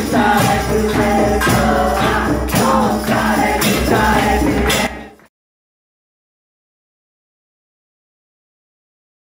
inside.